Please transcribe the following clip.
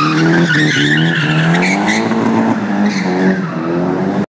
Thank you.